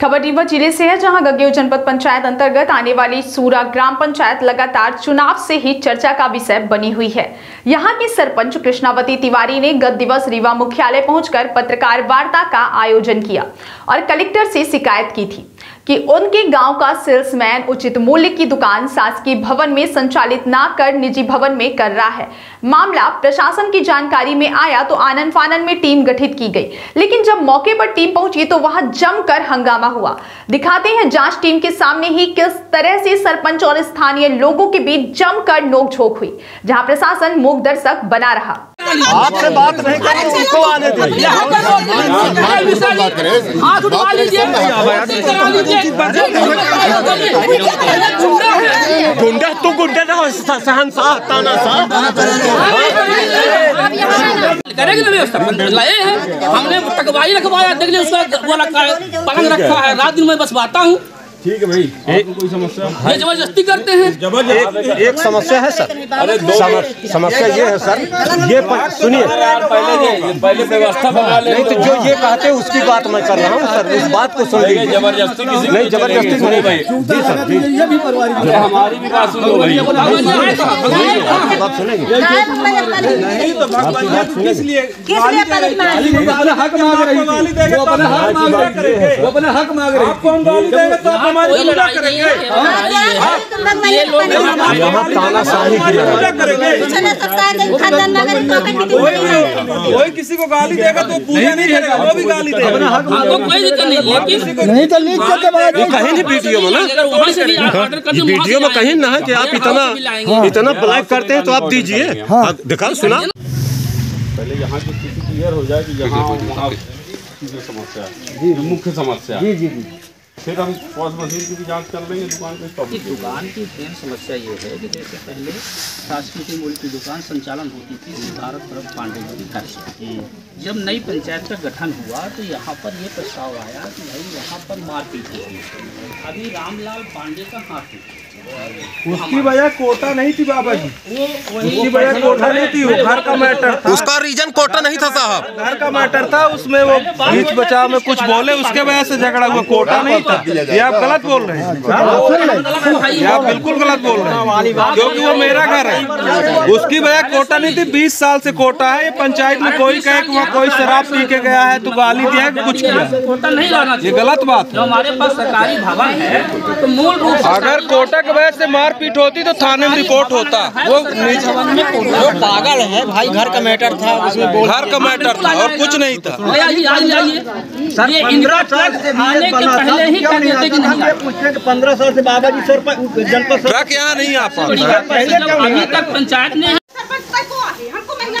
खबर रीवा ज़िले से है, जहाँ गगेव जनपद पंचायत अंतर्गत आने वाली सूरा ग्राम पंचायत लगातार चुनाव से ही चर्चा का विषय बनी हुई है। यहाँ की सरपंच कृष्णावती तिवारी ने गत दिवस रीवा मुख्यालय पहुंचकर पत्रकार वार्ता का आयोजन किया और कलेक्टर से शिकायत की थी। कि उनके गाँव का सेल्समैन उचित मूल्य की दुकान शासकीय भवन में संचालित ना कर निजी भवन में कर रहा है। मामला प्रशासन की जानकारी में आया तो आनंद फानन में टीम गठित की गई। लेकिन जब मौके पर टीम पहुँची तो वहाँ जमकर हंगामा हुआ। दिखाते हैं जाँच टीम के सामने ही किस तरह से सरपंच और स्थानीय लोगों के बीच जमकर नोकझोंक हुई, जहाँ प्रशासन मूक दर्शक बना रहा। आपसे बात नहीं करें उनको आने दीजिए। लीजिए। गुंडा तू गुंडा ना हो। शहनशाह तानाशाह करेंगे ना व्यवस्था? लाए हैं। हमने टकवाई रखवाया देख लिया उसका वो रखा है पलंग रखा है। रात दिन मैं बस बाता हूँ। ठीक है भाई आपको कोई समस्या? ये ज़बरदस्ती करते हैं। ज़बरदस्ती? एक, एक समस्या है सर। अरे दो समस्या ये है सर। ये सुनिए। पहले पहले व्यवस्था बना ले। नहीं तो जो ये कहते हैं उसकी बात मैं कर रहा हूँ सर। उस बात को सुन लीजिए। ज़बरदस्ती नहीं ज़बरदस्ती सुनो भाई। जी सर जी। हमारी भी बात सुनो भाई। बात सुनेंगे। नहीं तो भगवान किस लिए किस लिए परेशान वो अपना हक मांग रही थी वो अपना हक मांग रही थी वो अपना हक मांग रही थी आपको हम गाली देंगे तो हमारी कोई पूजा करेंगे। है। पूजा कोई किसी को गाली देगा तो पूजा नहीं करेगा वो भी गाली देगा। आपको कोई दिक्कत नहीं तो लिख ये कहीं नहीं वीडियो में ना? वीडियो में कहीं ना है कि आप इतना लाएँगे। इतना ब्लैक करते हैं तो आप दीजिए। आप दिखा सुना। पहले यहाँ की स्थिति क्लियर हो जाए कि यहाँ वहाँ की जो समस्या है। मुख्य समस्या। जी जी। फिर हम वॉश मशीन की भी जाँच कर लेंगे, दुकान पे दुकान की मेन समस्या ये है कि जैसे पहले सांस्कृतिक मूल्य की दुकान संचालन होती थी भारत प्रभ पांडे घर से जब नई पंचायत का गठन हुआ तो यहाँ पर ये प्रस्ताव आया कि भाई यहाँ पर मारपीट होगी। अभी रामलाल पांडे का हाथ उसकी वजह कोटा नहीं थी बाबा जी। उसकी वजह कोटा नहीं थी वो घर का मैटर था। उसका रीजन कोटा नहीं था साहब। घर का मैटर था उसमें वो बीच बचाव में कुछ बोले उसके वजह से झगड़ा हुआ कोटा नहीं था। ये आप गलत बोल रहे हैं। ये आप बिल्कुल गलत बोल रहे हैं। क्योंकि वो मेरा घर है। उसकी वजह कोटा नहीं थी बीस साल से कोटा है ये पंचायत में कोई कहे कि वहाँ कोई शराब पी के गया है तो गाली दिया है कुछ किया कोटा नहीं लाना ये गलत बात है। हमारे पास सरकारी भवन है तो मूल रूप अगर कोटा की वजह से मारपीट होती तो थाने में रिपोर्ट होता। वो जो पागल है भाई घर का मैटर था उसमें घर का मैटर था और कुछ नहीं था। ये इनका ट्रक आने के पहले ही कह देते कि नहीं। पंद्रह साल से बाबा जी सर जनपद ट्रक यहाँ नहीं आ पाता। अभी तक पंचायत ने सरपंच तय को आहे हमको महिला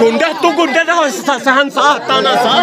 गुंडा तू गुंडा ना सा शहनशाह तानाशाह